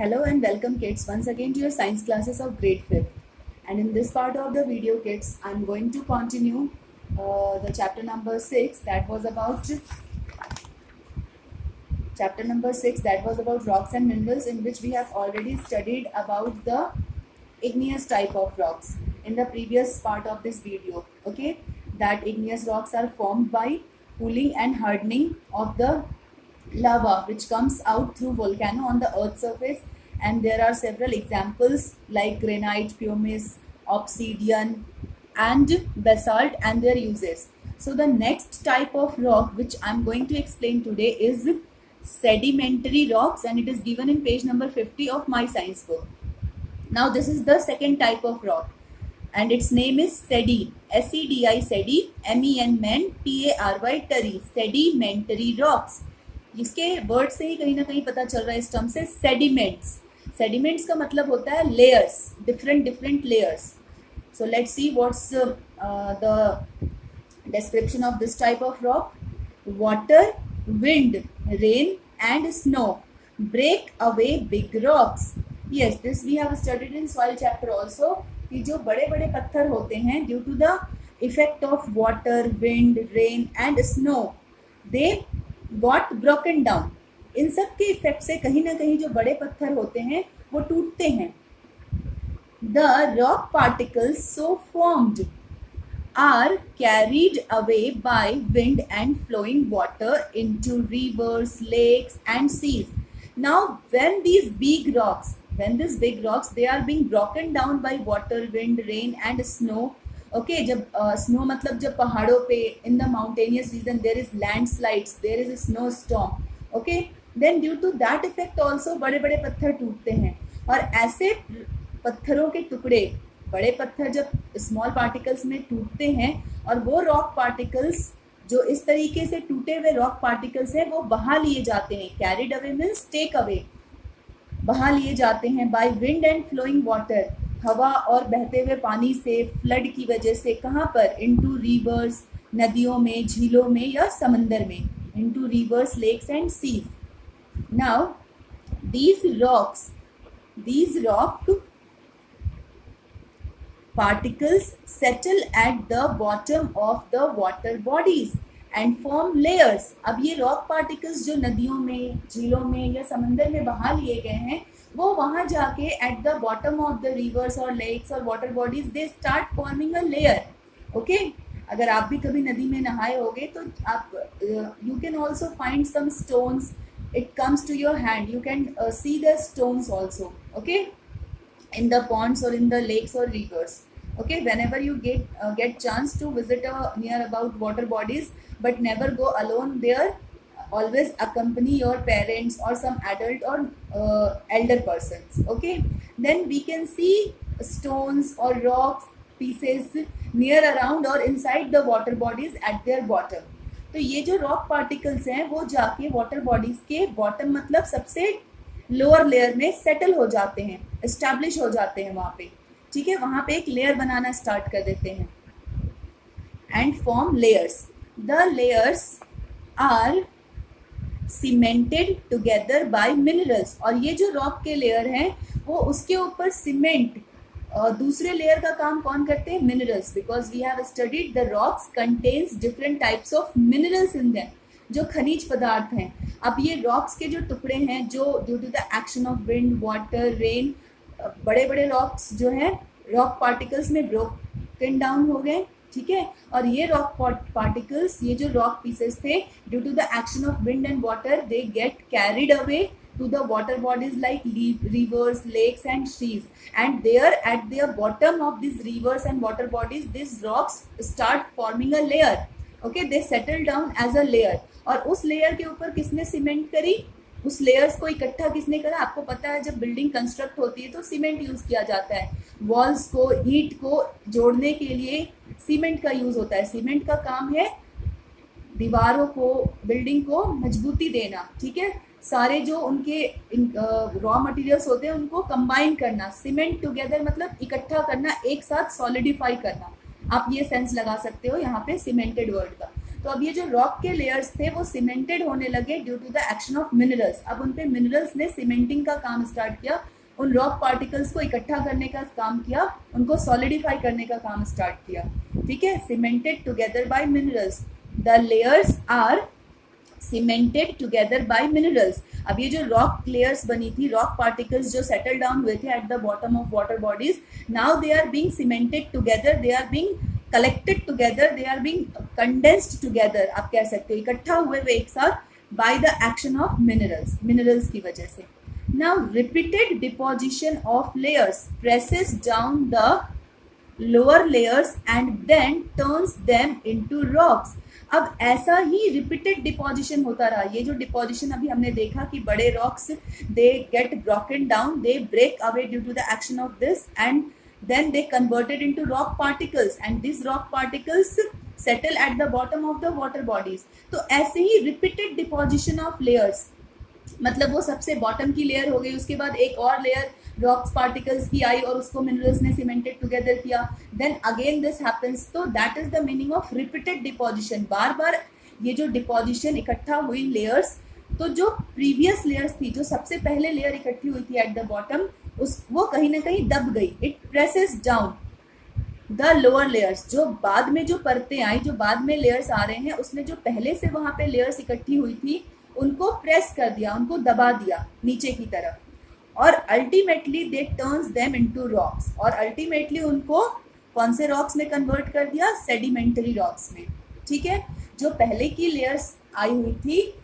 Hello and welcome kids once again to your science classes of grade 5th. And in this part of the video kids, I'm going to continue uh, the chapter number 6 that was about chapter number 6 that was about rocks and minerals in which we have already studied about the igneous type of rocks in the previous part of this video okay that igneous rocks are formed by cooling and hardening of the lava which comes out through volcano on the earth surface. And there are several examples like granite pumice obsidian and basalt and their uses. So the next type of rock which i'm going to explain today is sedimentary rocks and it is given in page number 50 of my science book. Now this is the second type of rock and its name is sedi s-e-d-i sedi m-e-n men tari sedimentary rocks इसके word से ही कहीं ना कहीं पता चल रहा है इस टर्म से सेडिमेंट्स सेडिमेंट्स का मतलब होता है layers different different layers so let's see what's the description of this type of rock. Water, wind, rain, and snow. Break away big rocks. Yes, this we have studied in soil chapter also, कि जो बड़े बड़े पत्थर होते हैं due to the effect of water wind rain and snow they what broke and down in सब के effect से कहीं ना कहीं जो बड़े पत्थर होते हैं, वो टूटते हैं। The rock particle so formed are carried away by wind and flowing water into rivers lakes and seas now when these big rocks when this big rocks they are being broken down by water wind rain and snow Okay, जब snow uh, मतलब जब पहाड़ों पे in the mountainous region there is land slides there is snow storm okay then due to that effect also बड़े बड़े पत्थर टूटते हैं। और ऐसे पत्थरों के टुकड़े बड़े पत्थर जब स्मॉल पार्टिकल्स में टूटते हैं और वो रॉक पार्टिकल्स जो इस तरीके से टूटे हुए रॉक पार्टिकल्स हैं वो बहा लिए जाते हैं। Carried away means take away बहा लिए जाते हैं by wind and flowing water हवा और बहते हुए पानी से फ्लड की वजह से कहाँ पर? इनटू रिवर्स नदियों में, झीलों में या समंदर में? Into rivers lakes and seas now these rocks these rock particles settle at the bottom of the water bodies and form layers. अब ये rock particles जो नदियों में, झीलों में या समंदर में बहा लिए गए हैं वो वहाँ जाके at the bottom of the rivers और लेक्स और water bodies they start forming a layer okay अगर आप भी कभी नदी में नहाए होगे तो आप you can also find some stones it comes to your hand you can see the stones also okay in the ponds और इन द लेक्स और rivers okay whenever you get get chance to visit a near about water bodies but never go alone there always accompany your parents or some adult or uh, elder persons okay then we can see stones or rocks pieces near around or inside the water bodies at their bottom तो ये जो rock particles हैं वो जाके water bodies के bottom मतलब सबसे lower layer में सेटल हो जाते हैं एस्टेब्लिश हो जाते हैं वहाँ पे ठीक है वहाँ पे एक लेयर बनाना स्टार्ट कर देते हैं and form layers the layers are cemented together by minerals और ये जो रॉक के लेयर हैं, वो उसके ऊपर सीमेंट और दूसरे लेयर का काम कौन करते हैं? Minerals because we have studied the rocks contains different types of minerals in them जो खनिज पदार्थ हैं। अब ये रॉक्स के जो टुकड़े हैं, जो due to the action of wind water rain बड़े बड़े रॉक्स जो हैं रॉक पार्टिकल्स में ब्रोकन डाउन हो गए। ठीक है और ये रॉक पार्टिकल्स ये जो रॉक पीसेस थे due to the action of wind and water they get carried away to the water bodies like rivers, lakes and seas. And there at the bottom of these rivers and water bodies, these rocks start forming a layer. Okay, they settle down as a layer. और उस layer के ऊपर किसने cement करी उस layers को इकट्ठा किसने करा? आपको पता है, जब बिल्डिंग कंस्ट्रक्ट होती है तो सीमेंट यूज़ किया जाता है। वॉल्स को ईट को जोड़ने के लिए सीमेंट का यूज़ होता है। सीमेंट का काम है दीवारों को बिल्डिंग को मजबूती देना, ठीक है? सारे जो उनके रॉ मटेरियल्स होते हैं, उनको कंबाइन करना। सीमेंट टुगेदर मतलब इकट्ठा करना, एक साथ सॉलिडिफाई करना। आप ये सेंस लगा सकते हो यहाँ पे सीमेंटेड वर्ड का। तो अब ये जो रॉक के लेयर्स थे, वो सीमेंटेड होने लगे due to the action of minerals अब उन पे मिनरल्स ने सीमेंटिंग का काम स्टार्ट किया, उन रॉक पार्टिकल्स को इकट्ठा करने का काम किया, उनको सॉलिडिफाई करने का काम स्टार्ट किया। ठीक है? Cemented together by minerals the layers are cemented together by minerals अब ये जो रॉक लेयर्स बनी थी रॉक पार्टिकल्स जो सेटल डाउन हुए थे at the bottom of water bodies now they are being cemented together they are being collected together they are being condensed together आप कह सकते हो, इकट्ठा हुए हुए एक साथ by the action of minerals minerals की वजह से Now, repeated deposition of layers presses down the lower layers and then turns them into rocks. अब ऐसा ही रिपीटेड डिपोजिशन होता रहा ये जो डिपोजिशन अभी हमने देखा कि बड़े rocks they get broken down they break away due to the action of this and then they converted into rock particles and these rock particles settle at the bottom of the water bodies. तो ऐसे ही repeated deposition of layers. मतलब वो सबसे bottom की layer हो गई, उसके बाद एक और लेयर रॉक्स पार्टिकल्स की आई और उसको मिनरल्स ने सीमेंटेड टुगेदर किया। देन अगेन दिस हैपेंस तो that is the meaning of repeated deposition बार बार ये जो डिपोजिशन इकट्ठा हुई लेयर्स तो जो प्रीवियस लेयर्स थी, जो सबसे पहले लेयर इकट्ठी हुई थी एट द बॉटम उस, वो कहीं ना कहीं दब गई। It presses down the lower layers जो बाद में जो परतें आई, जो बाद में लेयर्स आ रहे हैं उसमें जो पहले से वहाँ पे लेयर्स इकट्ठी हुई थी, उनको प्रेस कर दिया, उनको दबा दिया नीचे की तरफ़। और ultimately they turns them into rocks और अल्टीमेटली उनको कौन से रॉक्स में कन्वर्ट कर दिया? सेडिमेंटरी रॉक्स में। ठीक है? जो पहले की लेयर्स आई हुई थी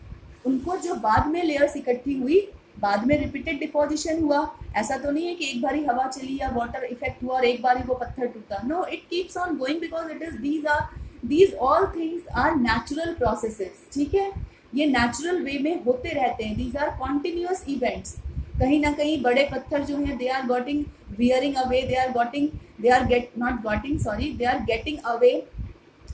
उनको जो बाद में लेयर्स इकट्ठी हुई, बाद में रिपीटेड डिपोजिशन हुआ, ऐसा तो नहीं है कि एक बार हवा चली या वाटर इफ़ेक्ट हुआ और एक बार वो पत्थर टूटा। No it keeps on going because it is these are these all things are natural processes ठीक है? ये नेचुरल वे में होते रहते हैं। दीज आर कॉन्टिन्यूस इवेंट्स कहीं ना कहीं बड़े पत्थर जो हैं they are gotting wearing away they are gotting they are get not gotting sorry they are getting away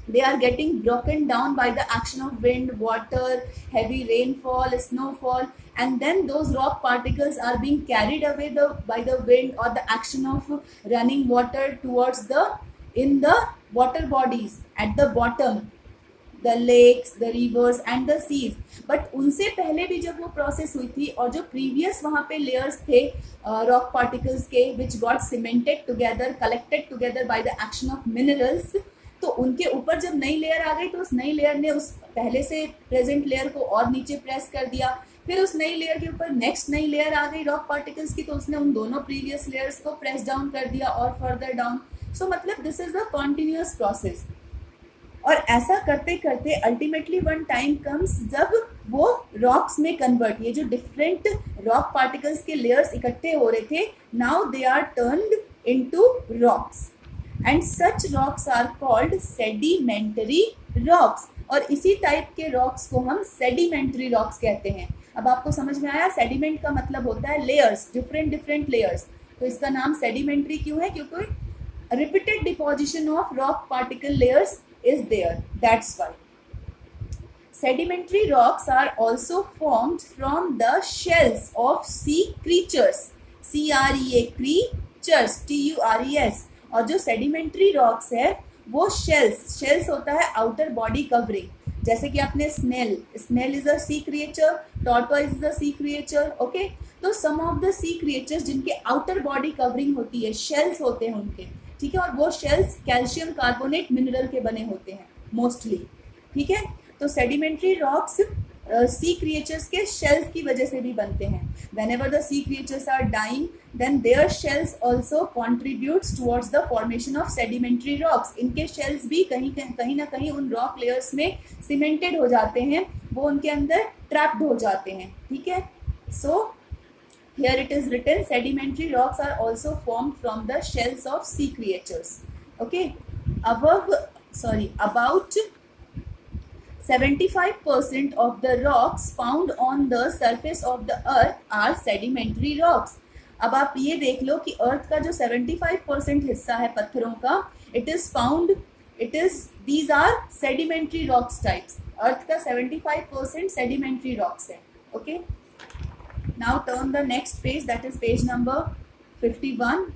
they are getting broken down by the action of wind water heavy rainfall snowfall and then those rock particles are being carried away the by the wind or the action of running water towards the in the water bodies at the bottom the lakes the rivers and the seas but उनसे पहले भी जब वो process हुई थी और जो previous वहाँ पे लेयर्स थे रॉक uh, पार्टिकल्स के which got cemented together collected together by the action of minerals तो उनके ऊपर जब नई लेयर आ गई तो उस नई लेयर ने उस पहले से प्रेजेंट लेयर को और नीचे प्रेस कर दिया। फिर उस नई लेयर के ऊपर नेक्स्ट नई लेयर आ गई रॉक पार्टिकल्स की तो उसने उन दोनों प्रीवियस लेयर्स को प्रेस डाउन कर दिया और फर्दर डाउन सो मतलब this is a continuous process और ऐसा करते करते अल्टीमेटली वन टाइम कम्स जब वो रॉक्स में कन्वर्ट ये जो डिफरेंट रॉक पार्टिकल्स के लेयर्स इकट्ठे हो रहे थे now they are turned into rocks and such rocks are called sedimentary rocks और इसी टाइप के रॉक्स को हम सेडिमेंटरी रॉक्स कहते हैं अब आपको समझ में आया सेडिमेंट का मतलब होता है लेयर्स डिफरेंट डिफरेंट लेयर्स तो इसका नाम सेडिमेंट्री क्यों है क्योंकि repeated deposition of rock particle layers is there that's why Sedimentary rocks are also formed from the shells of sea creatures. C-R-E-A creatures. T-U-R-E-S. और जो सेडिमेंट्री रॉक्स है, वो शेल्स शेल्स होता है आउटर बॉडी कवरिंग जैसे कि आपने snail snail is a sea creature tortoise is a sea creature okay तो some of the sea creatures जिनके आउटर बॉडी कवरिंग होती है शेल्स होते हैं उनके, ठीक है? और वो शेल्स कैल्शियम कार्बोनेट मिनरल के बने होते हैं मोस्टली ठीक है? तो सेडिमेंट्री रॉक्स सी क्रिएचर्स के शेल्स की वजह से भी बनते हैं। Whenever the sea creatures are dying then their shells also contributes towards the formation of sedimentary rocks इनके शेल्स भी कहीं कहीं ना कहीं उन रॉक लेयर्स में सीमेंटेड हो जाते हैं। वो उनके अंदर ट्रैप्ड हो जाते हैं। ठीक है? सो Here it is written sedimentary rocks are also formed from the shells of sea creatures. Okay. Above, sorry, about 75% of the rocks found on the surface of the earth are sedimentary rocks. अब आप ये देख लो कि अर्थ का जो 75 percent हिस्सा है पत्थरों का it is found it is these are sedimentary rocks types earth का 75 परसेंट सेडिमेंट्री रॉक्स है okay now turn the next page that is page number 51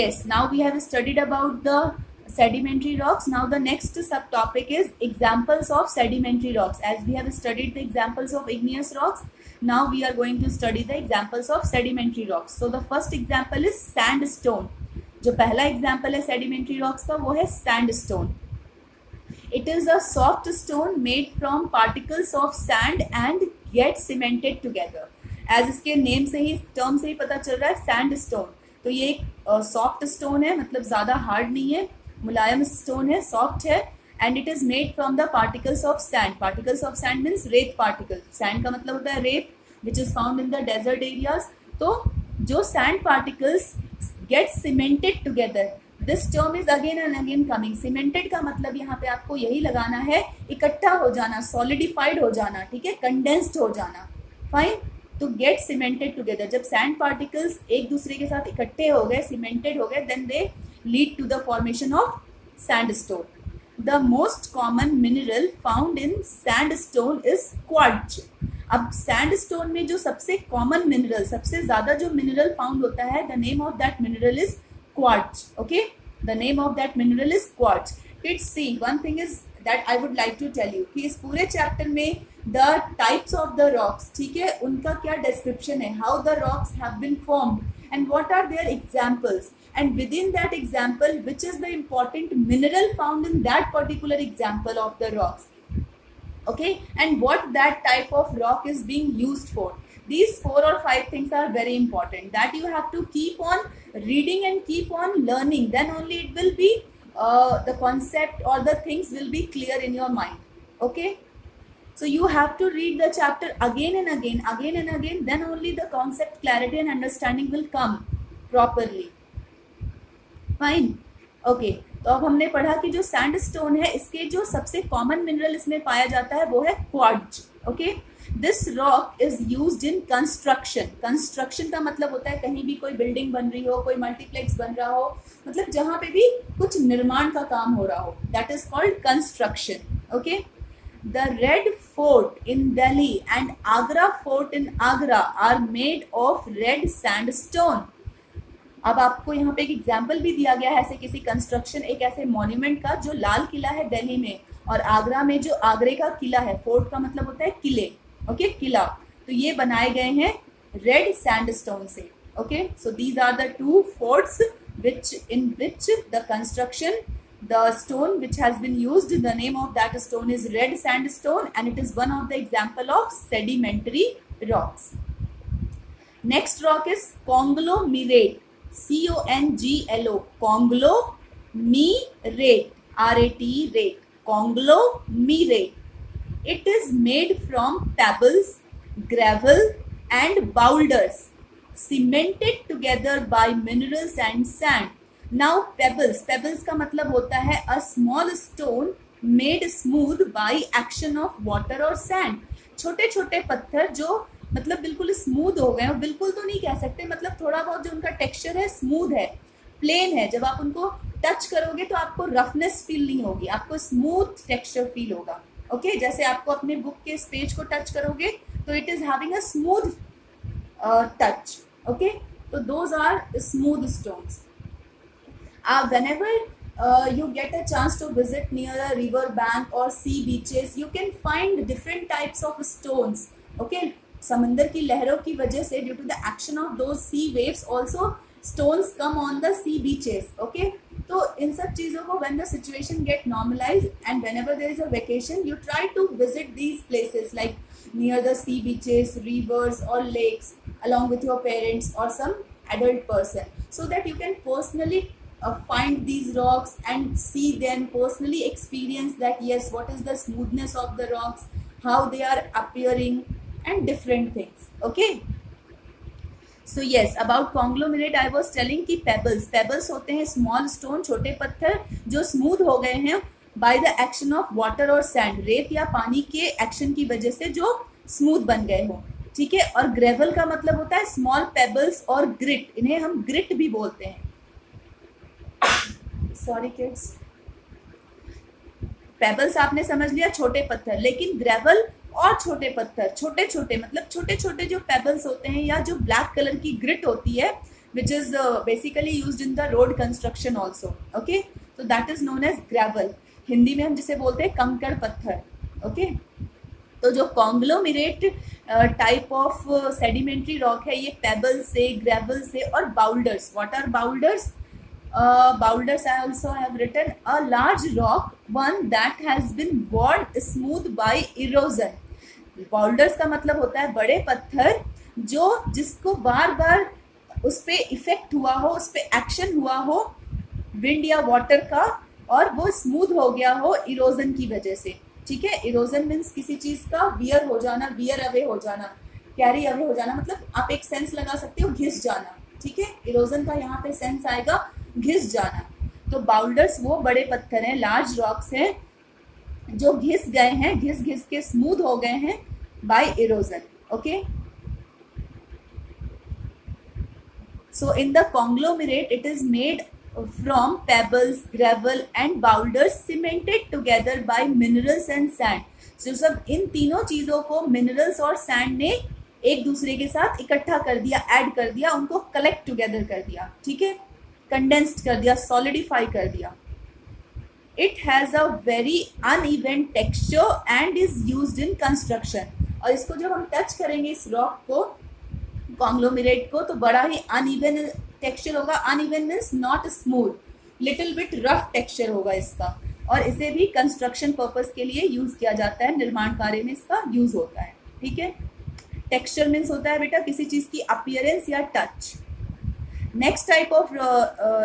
yes now we have studied about the sedimentary rocks now the next subtopic is examples of sedimentary rocks as we have studied the examples of igneous rocks now we are going to study the examples of sedimentary rocks so the first example is sandstone जो पहला example है sedimentary rocks का वो है sandstone it is a soft stone made from particles of sand and get cemented together as इसके से ही term से ही पता चल रहा है सैंड स्टोन तो ये एक सॉफ्ट स्टोन है मतलब ज़्यादा हार्ड नहीं है, मुलायम स्टोन है सॉफ्ट है and it is made from the particles of sand particles of sand means रेत पार्टिकल सैंड का मतलब होता है रेत which is found in the desert areas तो जो sand particles get cemented together this term is again and again coming cemented का मतलब यहाँ पे आपको यही लगाना है, इकट्ठा हो जाना सॉलिडिफाइड हो जाना, ठीक है? कंडेंस्ड हो जाना। Fine to get cemented together जब सैंड पार्टिकल्स एक दूसरे के साथ इकट्ठे हो गए सीमेंटेड हो गए then they lead to the formation of sandstone the most common mineral found in sandstone is quartz अब सैंडस्टोन में जो सबसे कॉमन मिनरल सबसे ज़्यादा जो मिनरल फाउंड होता है the name of that mineral is quartz okay the name of that mineral is quartz it's see one thing is that I would like to tell you कि इस पूरे chapter में the types of the rocks ठीक है? उनका क्या description है? How the rocks have been form and what are their examples and within that example which is the important mineral found in that particular example of the rocks okay and what that type of rock is being use for these four और five things are very important that you have to keep on reading and keep on learning then only it will be uh, the concept or the things will be clear in your mind okay so you have to read the chapter again and again, again and again, then only the concept clarity and understanding will come properly. Fine. Okay. तो अब हमने पढ़ा कि जो sand stone है इसके जो सबसे कॉमन मिनरल इसमें पाया जाता है वो है quartz okay this rock is use in construction construction का मतलब होता है कहीं भी कोई बिल्डिंग बन रही हो, कोई मल्टीप्लेक्स बन रहा हो मतलब जहाँ पे भी कुछ निर्माण का काम हो रहा हो। That is called construction okay The Red Fort in Delhi and Agra Fort in Agra are made of red sandstone. अब आपको यहाँ पे एक एग्ज़ाम्पल भी दिया गया है ऐसे किसी कंस्ट्रक्शन एक ऐसे मॉन्यूमेंट का जो लाल किला है दिल्ली में और आगरा में जो आगरे का किला है। फोर्ट का मतलब होता है किले। ओके किला तो ये बनाए गए हैं रेड सैंडस्टोन से. Okay so these are the two forts which in which the construction the stone which has been use the name of that stone is red sand stone and it is one of the example of sedimentary rocks next rock is conglomerate C O N G L O conglomerate R A T rate conglomerate it is made from pebbles, gravel, and boulders cemented together by minerals and sand. Now pebbles pebbles का मतलब होता है a small stone made smooth by action of water और sand छोटे छोटे पत्थर जो मतलब बिल्कुल स्मूथ हो गए बिल्कुल तो नहीं कह सकते मतलब थोड़ा बहुत जो उनका टेक्सचर है स्मूथ है प्लेन है। जब आप उनको टच करोगे तो आपको रफनेस फील नहीं होगी, आपको स्मूथ टेक्सचर फील होगा। ओके जैसे आपको अपने बुक के इस पेज को टच करोगे तो it is having a smooth touch okay तो दोज आर स्मूथ स्टोन्स आप whenever you get a chance to visit near a river bank और sea beaches you can find different types of stones okay समंदर की लहरों की वजह से due to the action of the sea waves also stones come on the sea beaches okay? So in such cheezon ko when the situation get normalized and whenever there is a vacation you try to visit these places like near the sea beaches rivers or lakes along with your parents or some adult person. So that you can personally uh, find these rocks and see them personally experience that yes what is the smoothness of the rocks how they are appearing and different things okay? So yes about conglomerate I was telling की pebbles pebbles होते हैं small stone छोटे पत्थर जो smooth हो गए हैं by the action of water और सैंड रेत या पानी के एक्शन की वजह से जो स्मूद बन गए हो। ठीक है? और ग्रेवल का मतलब होता है स्मॉल पेबल्स और ग्रिट इन्हें हम ग्रिट भी बोलते हैं। सॉरी किड्स पेबल्स आपने समझ लिया, छोटे पत्थर। लेकिन ग्रेवल और छोटे पत्थर, छोटे छोटे मतलब छोटे छोटे जो पेबल्स होते हैं या जो ब्लैक कलर की ग्रिट होती है which is basically use in the road construction also okay तो that is known as gravel Hindi में हम जिसे बोलते हैं कंकड़ पत्थर ओके? तो जो conglomerate type of sedimentary rock है, ये पेबल से ग्रेवल से और boulders what are boulders boulders I also have written a large rock one that has been worn smooth by erosion boulders का मतलब होता है बड़े पत्थर, जो जिसको बार बार उस पर इफ़ेक्ट हुआ हो उस पर एक्शन हुआ हो विंड या वाटर का, और वो स्मूथ हो गया हो इरोजन की वजह से। ठीक है? इरोजन मीन्स किसी चीज़ का वियर हो जाना वियर अवे हो जाना कैरी अवे हो जाना मतलब आप एक सेंस लगा सकते हो, घिस जाना। ठीक है? इरोजन का यहाँ पे सेंस आएगा घिस जाना। तो बाउल्डर्स वो बड़े पत्थर हैं लार्ज रॉक्स हैं जो घिस गए हैं घिस घिस के स्मूथ हो गए हैं by erosion okay so in the conglomerate it is made from pebbles, gravel and boulders cemented together by minerals and sand. So सब इन तीनों चीज़ों को मिनरल्स और सैंड ने एक दूसरे के साथ इकट्ठा कर दिया ऐड कर दिया उनको कलेक्ट टुगेदर कर दिया ठीक है? कंडेंस्ड कर दिया सॉलिडिफाई कर दिया। It has a very uneven texture and is used in construction और इसको जब हम टच करेंगे इस रॉक को कॉन्ग्लोमिरेट को तो बड़ा ही अन अनइवन टेक्सचर होगा। Uneven means not smooth little bit rough texture होगा इसका। और इसे भी कंस्ट्रक्शन पर्पज के लिए यूज़ किया जाता है, निर्माण कार्य में इसका यूज़ होता है। ठीक है? टेक्सचर मीन्स होता है बेटा किसी चीज़ की अपियरेंस या touch next type of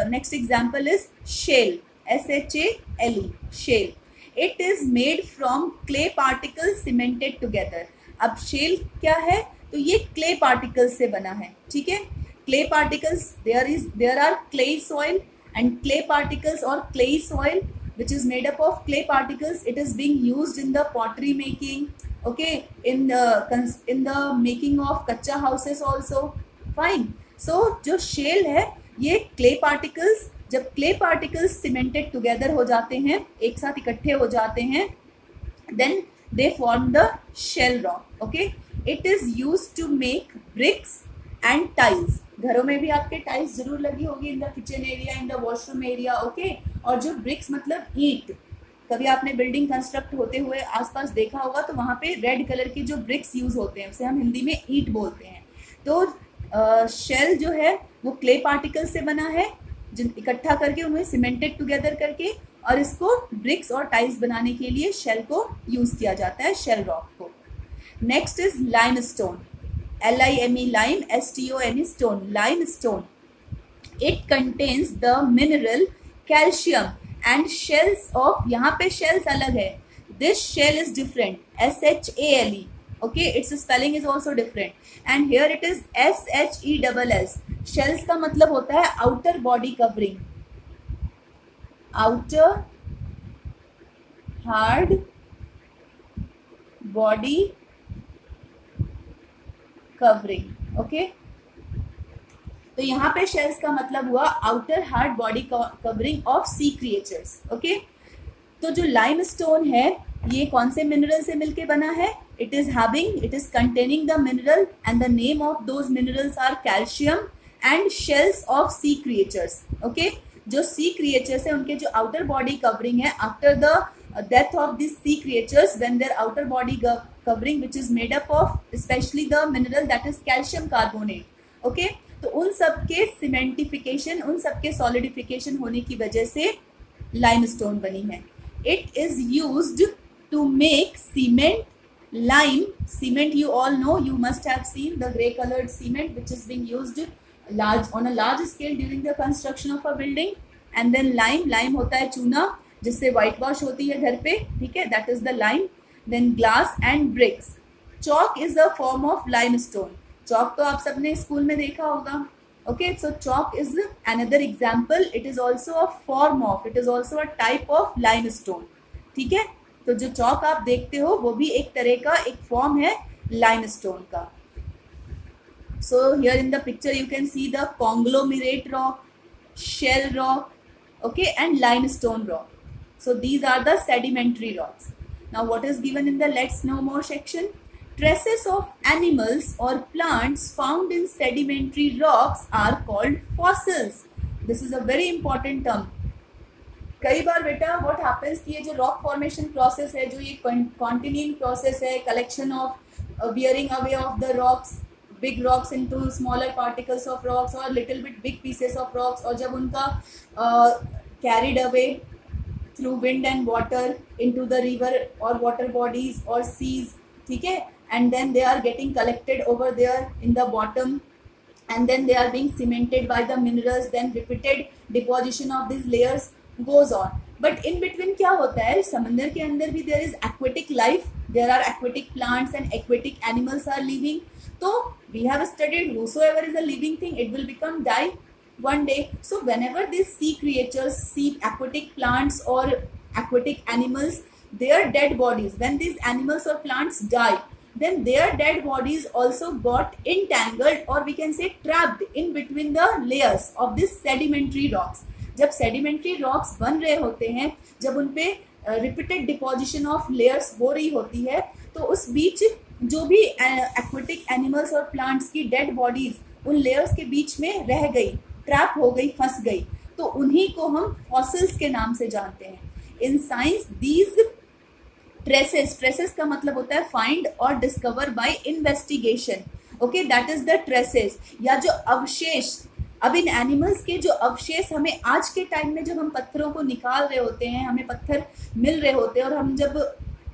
next example is shale S H A L E shale it is made from clay particle cemented together अब शेल क्या है? तो ये क्ले पार्टिकल्स से बना है, ठीक है? Clay particles there is there are clay soil and clay particles और clay soil which is made up of clay particles. It is being used in the pottery making, okay? In the in the making of kacha houses also. Fine. So, जो shale है, ये clay particles जब clay particles cemented together हो जाते हैं, एक साथ इकट्ठे हो जाते हैं then they form the shale rock okay it is use to make bricks and tiles घरों में भी आपके टाइल्स ज़रूर लगी होगी in the kitchen area in the washroom area okay और जो ब्रिक्स मतलब ईट। कभी आपने बिल्डिंग कंस्ट्रक्ट होते हुए आसपास देखा होगा तो वहाँ पे रेड कलर के जो ब्रिक्स यूज़ होते हैं, उसे हम हिंदी में ईट बोलते हैं। तो शेल जो है, वो क्ले पार्टिकल से बना है, जिन, इकट्ठा करके, उन्हें सीमेंटेड टुगेदर करके, और इसको ब्रिक्स और टाइल्स बनाने के लिए शेल को यूज़ किया जाता है शेल रॉक को। Next is limestone L I M E lime S T O N stone limestone it contains the mineral calcium and shells of यहाँ पे शेल्स अलग है। This shale is different S H A L E okay its spelling is also different and here it is s h e double s shells का मतलब होता है outer body covering outer hard body covering okay तो यहाँ पे shells का मतलब हुआ outer hard body covering of sea creatures okay तो जो लाइम स्टोन है ये कौन से मिनरल से मिलके बना है it is having it is containing the mineral and the name of those minerals are calcium and shells of sea creatures okay जो सी क्रिएचर्स है, उनके जो आउटर बॉडी कवरिंग है after the death of this sea creatures when their outer body which is made up of especially the mineral that is calcium carbonate. Okay? तो उन सब के सीमेंटिफिकेशन उन सब के सॉलिडिफिकेशन होने की वजह से लाइमस्टोन बनी है. It is used to make cement lime cement you all know you must have seen the gray colored cement which is being used large on a large scale during the construction of a building and then lime lime होता है चूना जिससे white wash होती है घर पे ठीक है that is the lime then glass and bricks chalk is a form of limestone chalk तो आप सबने स्कूल में देखा होगा okay so chalk is another example it is also a form of it is also a type of limestone ठीक है तो जो चौक आप देखते हो, वो भी एक तरह का एक फॉर्म है लाइनस्टोन का। So here in the picture you can see the conglomerate rock shale rock okay and limestone rock so these are the sedimentary rocks now what is given in the let's know more section traces of animals और plants found in sedimentary rocks are called fossils this is a very important term कई बार बेटा what happens कि ये जो rock formation process है, जो ये कॉन्टिन्यूइंग प्रोसेस है collection of bearing away of the rocks big rocks into smaller particles of rocks और little bit big pieces of rocks और जब उनका carried away through wind and water into the river और water bodies और seas ठीक है? And then they are getting collected over there in the bottom and then they are being cemented by the minerals, then repeated deposition of these layers goes on but in between क्या होता है? समंदर के अंदर भी there is aquatic life there are aquatic plants and aquatic animals are living तो we have studied whosoever is a living thing it will become die one day so whenever this sea creatures sea aquatic plants और aquatic animals they are dead bodies when this animals और plants die then they are dead bodies also got entangled और we can say trapped in between the layers of this rocks जब sedimentary rocks बन रहे होते हैं, जब उन पे रिपीटेड डिपोजिशन ऑफ़ लेयर्स हो रही होती है तो उस बीच जो भी एक्वेटिक एनिमल्स और प्लांट्स की डेड बॉडीज उन लेयर्स के बीच में रह गई ट्रैप हो गई, फंस गई तो उन्हीं को हम फॉसिल्स के नाम से जानते हैं। In science these traces traces का मतलब होता है फाइंड और discover by investigation okay that is the traces या जो अवशेष अब इन एनिमल्स के जो अवशेष हमें आज के टाइम में जब हम पत्थरों को निकाल रहे होते हैं, हमें पत्थर मिल रहे होते हैं और हम जब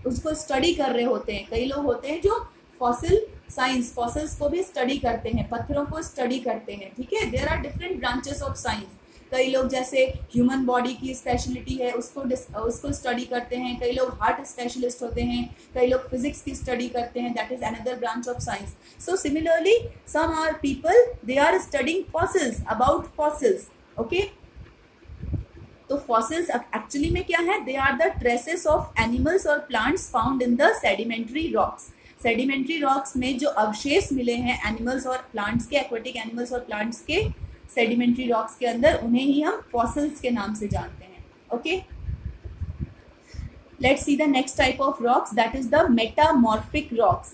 उसको स्टडी कर रहे होते हैं, कई लोग होते हैं जो फॉसिल साइंस फॉसिल्स को भी स्टडी करते हैं, पत्थरों को स्टडी करते हैं, ठीक है? There are different branches of science कई लोग जैसे ह्यूमन बॉडी की स्पेशलिटी है, उसको उसको स्टडी करते हैं, कई लोग हार्ट स्पेशलिस्ट होते हैं, कई लोग फिजिक्स की स्टडी करते हैं that is another branch of science so similarly some are people they are studying fossils about fossils okay तो फॉसिल्स एक्चुअली में क्या है? They are the traces of animals और plants found in the sedimentary rocks sedimentary rocks में जो अवशेष मिले हैं एनिमल्स और प्लांट्स के एक्वेटिक एनिमल्स और प्लांट्स के सेडिमेंट्री रॉक्स के अंदर, उन्हें ही हम फॉसल्स के नाम से जानते हैं okay let's see the next type of rocks that is the metamorphic rocks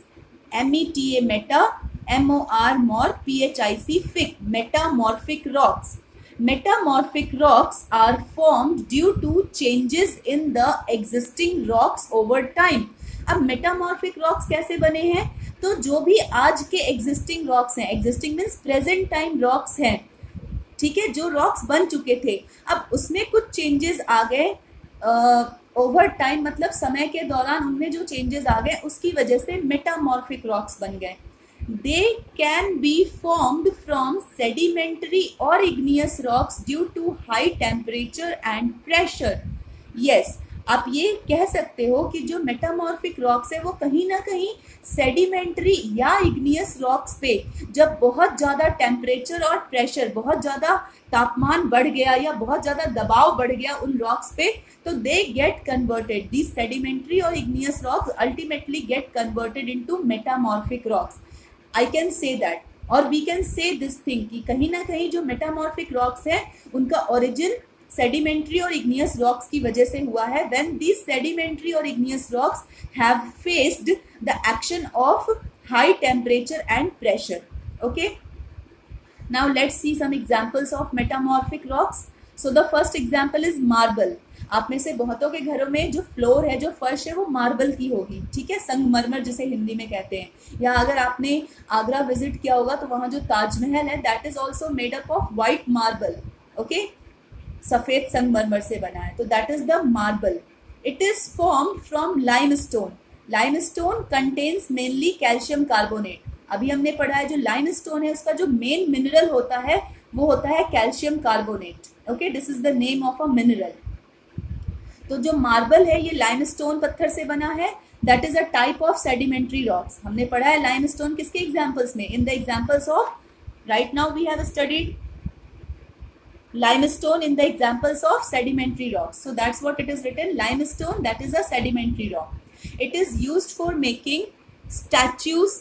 M E T A meta M O R mor P H I C phic metamorphic rocks metamorphic rocks are form due to changes in the existing rocks over time अब metamorphic rocks कैसे बने हैं? तो जो भी आज के existing rocks हैं existing means present time rocks हैं ठीक है, जो रॉक्स बन चुके थे। अब उसमें कुछ चेंजेस आ गए। ओवर टाइम मतलब समय के दौरान उनमें जो चेंजेस आ गए, उसकी वजह से मेटामॉर्फिक रॉक्स बन गए। They can be formed from sedimentary और igneous rocks due to high temperature and pressure yes आप ये कह सकते हो कि जो मेटामॉर्फिक रॉक्स है, वो कहीं ना कहीं सेडिमेंट्री या इग्नियस रॉक्स पे जब बहुत ज़्यादा टेम्परेचर और प्रेशर बहुत ज़्यादा तापमान बढ़ गया या बहुत ज़्यादा दबाव बढ़ गया उन रॉक्स पे तो they get converted the sedimentary और igneous rocks ultimately get converted into metamorphic rocks I can say that और we can say this thing कि कहीं ना कहीं जो मेटामॉर्फिक रॉक्स है, उनका ओरिजिन सेडिमेंट्री और इग्नियस रॉक्स की वजह से हुआ है. व्हेन दिस सेडिमेंट्री और igneous rocks have faced the action of high temperature and pressure okay now let's see some examples of metamorphic rocks so the first example is marble आप में से बहुतों के घरों में जो फ्लोर है, जो फर्श है, वो मार्बल की होगी. ठीक है? संगमरमर जिसे हिंदी में कहते हैं. या अगर आपने आगरा विज़िट किया होगा तो वहाँ जो ताजमहल है that is also made up of white marble okay सफ़ेद संगमरमर से बना है। तो that is the marble it is form from limestone limestone contains mainly calcium carbonate अभी हमने पढ़ा है जो लाइम स्टोन है, उसका जो मेन मिनरल होता है, वो होता है calcium carbonate okay this is the name of a mineral तो जो मार्बल है, ये लाइम स्टोन पत्थर से बना है। That is a type of sedimentary rocks हमने पढ़ा है लाइम स्टोन किसके एग्जाम्पल्स में? In the examples of right now we have studied limestone in the examples of sedimentary rocks. So that's what it is written limestone that is a sedimentary rock. It is used for making statues,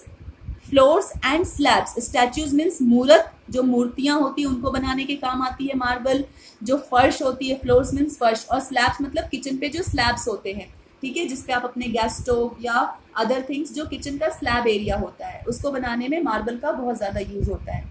floors and slabs statues means मूर्त जो मूर्तियाँ होती है उनको बनाने के काम आती है मार्बल जो फर्श होती है फ्लोर्स मीन्स फर्श. और स्लैब्स मतलब किचन पे जो स्लैब्स होते हैं ठीक है? जिसपे आप अपने गैस स्टोव या अदर थिंग्स जो किचन का स्लैब एरिया होता है उसको बनाने में मार्बल का बहुत ज़्यादा यूज़ होता है।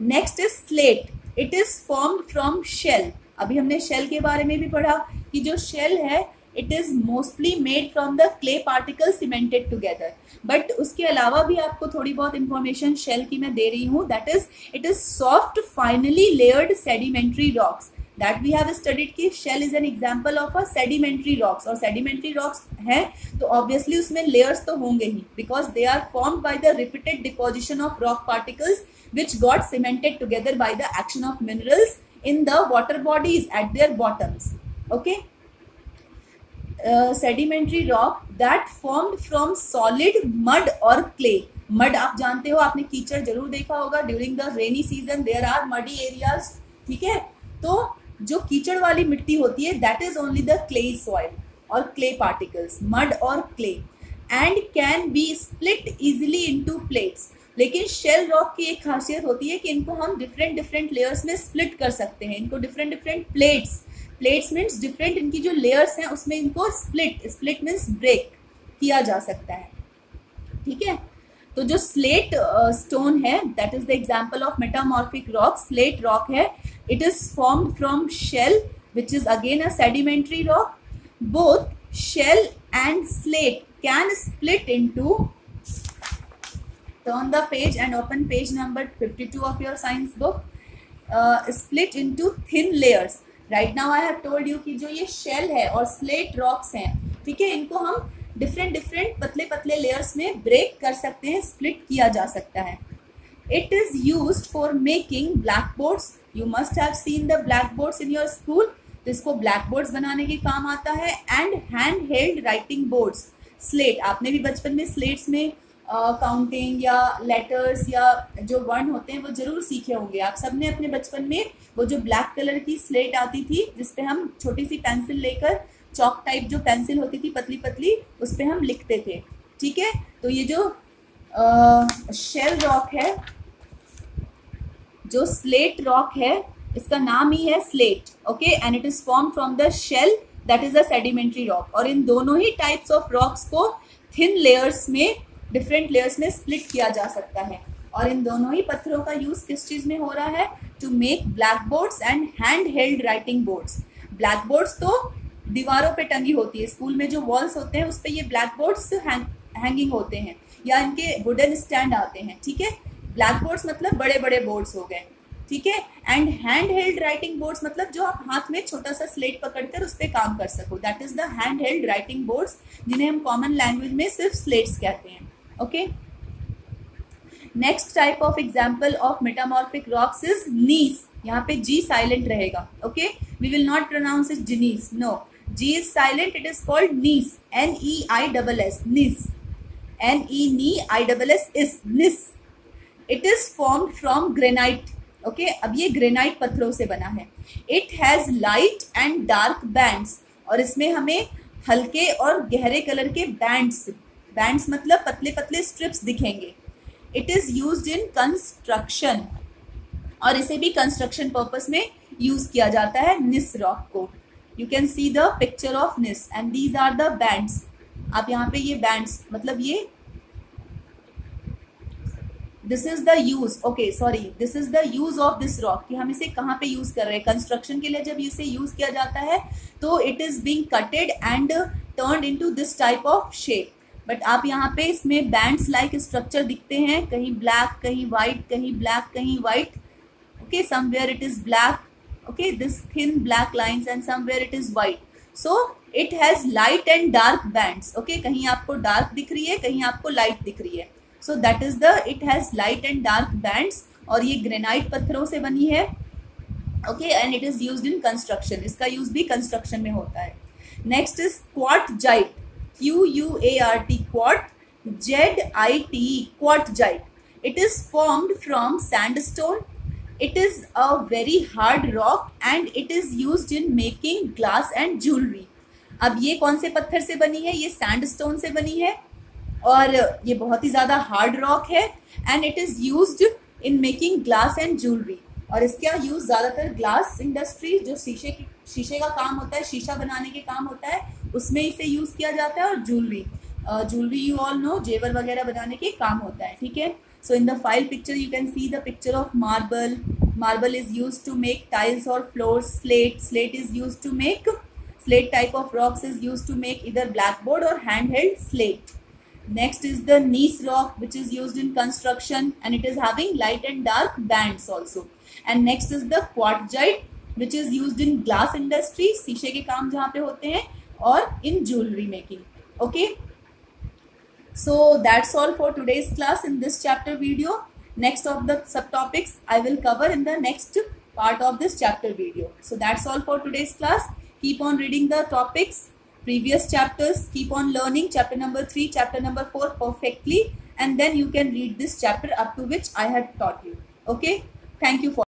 Next is slate it is form from shale अभी हमने शेल के बारे में भी पढ़ा कि जो शेल है it is mostly made from the clay particle cemented together but उसके अलावा भी आपको थोड़ी बहुत इंफॉर्मेशन शेल की मैं दे रही हूँ that is it is soft finely layered sedimentary rocks that we have studied कि shale is an example of a sedimentary rocks और सेडिमेंट्री रॉक्स है तो ऑब्वियसली उसमें लेयर्स तो होंगे ही because they are form by the repeated deposition of rock particles which got cemented together by the action of minerals in the water bodies at their bottoms. Okay? Uh, sedimentary rock that formed from solid mud or clay. Mud आप जानते हो आपने कीचड़ ज़रूर देखा होगा। During the rainy season there are muddy areas ठीक है? तो जो कीचड़ वाली मिट्टी होती है that is only the clay soil और क्ले पार्टिकल्स मड और clay and can be split easily into plates लेकिन शेल रॉक की एक खासियत होती है कि इनको हम डिफरेंट डिफरेंट लेयर्स में स्प्लिट कर सकते हैं। इनको different different plates plates means different इनकी जो लेयर्स हैं उसमें इनको स्प्लिट स्प्लिट मीन्स ब्रेक किया जा सकता है। ठीक है? तो जो स्लेट स्टोन uh, है that is the example of metamorphic rock slate rock है। It is form from shale which is again a sedimentary rock both shale and slate can split into turn the page and open page number 52 of your science book. Uh, split into thin layers. Right now i have told you कि जो ये shell है और slate rocks इनको हम different different पतले पतले layers में ब्रेक कर सकते हैं स्प्लिट किया जा सकता है। It is use for making black boards you must have seen the black boards in your school तो इसको ब्लैक बोर्ड्स बनाने के काम आता है and hand held writing boards slate आपने भी बचपन में स्लेट्स में काउंटिंग या लेटर्स या जो वर्ण होते हैं, वो ज़रूर सीखे होंगे। आप सबने अपने बचपन में वो जो ब्लैक कलर की स्लेट आती थी जिसपे हम छोटी सी पेंसिल लेकर चौक टाइप जो पेंसिल होती थी, पतली पतली, उस पर हम लिखते थे। ठीक है? तो ये जो शेल रॉक है, जो स्लेट रॉक है, इसका नाम ही है slate okay and it is form from the shale that is a sedimentary rock और इन दोनों ही टाइप्स ऑफ़ रॉक्स को थिन लेयर्स में डिफरेंट लेयर्स में स्प्लिट किया जा सकता है। और इन दोनों ही पत्थरों का यूज़ किस चीज़ में हो रहा है? To make black boards and hand held writing boards black boards तो दीवारों पे टंगी होती है। स्कूल में जो वॉल्स होते हैं, उस पर ये ब्लैक बोर्ड्स हैंगिंग होते हैं। या इनके वुडन स्टैंड आते हैं, ठीक है? ब्लैक बोर्ड्स मतलब बड़े बड़े बोर्ड्स हो गए, ठीक है? And hand held writing boards मतलब जो आप हाथ में छोटा सा स्लेट पकड़कर उस पर काम कर सको। That is the hand held writing boards जिन्हें हम कॉमन लैंग्वेज में सिर्फ़ स्लेट्स कहते हैं। Okay? Next type of example of metamorphic rocks is gneiss यहाँ पे जी साइलेंट रहेगा okay we will not pronounce it gneiss no G is silent it is called gneiss N E I double S gneiss N E knee I double S इस gneiss it is form from granite okay अब ये granite पत्थरों से बना है. It has light and dark bands और इसमें हमें हल्के और गहरे कलर के बैंड्स बैंड्स मतलब पतले पतले स्ट्रिप्स दिखेंगे। It is use in construction और इसे भी कंस्ट्रक्शन पर्पस में यूज़ किया जाता है निस रॉक को। You can see the picture of gneiss and these are the bands आप यहाँ पे ये बैंड्स मतलब ये this is the use okay sorry this is the use of this rock कि हम इसे कहाँ पे यूज़ कर रहे हैं? कंस्ट्रक्शन के लिए जब इसे यूज़ किया जाता है तो it is being cutted and turn into this type of shape but आप यहाँ पे इसमें बैंड्स लाइक स्ट्रक्चर दिखते हैं, कहीं ब्लैक कहीं वाइट कहीं ब्लैक कहीं white okay somewhere it is black okay this thin black lines and somewhere it is white so it has light and dark bands okay कहीं आपको डार्क दिख रही है, कहीं आपको लाइट दिख रही है. So that is the it has light and dark bands और ये ग्रेनाइट पत्थरों से बनी है. Okay and it is use in construction इसका यूज़ भी कंस्ट्रक्शन में होता है. Next is quartzite Q U A R T quartz Z I T quartzite it is formed from sandstone it is a very hard rock and it is use in making glass and jewellery अब ये कौन से पत्थर से बनी है? ये sand stone से बनी है। और ये बहुत ही ज़्यादा हार्ड रॉक है and it is use in making glass and jewellery और इसका यूज़ ज़्यादातर ग्लास इंडस्ट्री जो शीशे की, शीशे का काम होता है, शीशा बनाने के काम होता है, उसमें इसे यूज़ किया जाता है और jewellery jewellery you all know जेवर वगैरह बनाने के काम होता है, ठीक है? So in the file picture you can see the picture of marble marble is use to make tiles और floor slate slate is use to make slate type of rocks is used to make either blackboard or handheld slate. Next is the gneiss rock, which is used in construction, and it is having light and dark bands also. And next is the quartzite which is use in glass industry शीशे के काम जहाँ पे होते हैं, और in jewellery making okay so that's all for today's class in this chapter video next of the sub topics I will cover in the next part of this chapter video so that's all for today's class keep on reading the topics previous chapters. Keep on learning chapter number 3 chapter number 4 perfectly. And then you can read this chapter up to which i had taught you, okay? Thank you for